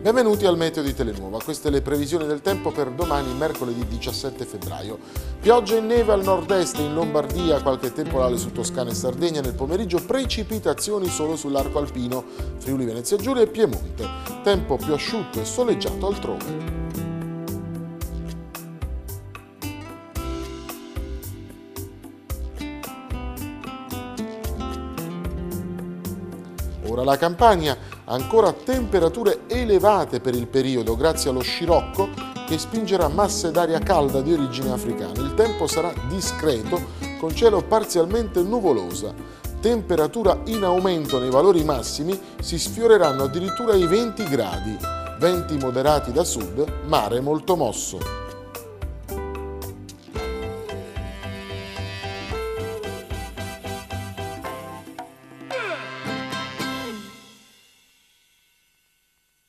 Benvenuti al Meteo di Telenuova, queste le previsioni del tempo per domani mercoledì 17 febbraio. Pioggia e neve al nord-est in Lombardia, qualche temporale su Toscana e Sardegna nel pomeriggio, precipitazioni solo sull'arco alpino, Friuli Venezia Giulia e Piemonte. Tempo più asciutto e soleggiato altrove. Ora la Campania ancora temperature elevate per il periodo grazie allo scirocco che spingerà masse d'aria calda di origine africana. Il tempo sarà discreto con cielo parzialmente nuvolosa. Temperatura in aumento nei valori massimi si sfioreranno addirittura i 20 gradi. Venti moderati da sud, mare molto mosso.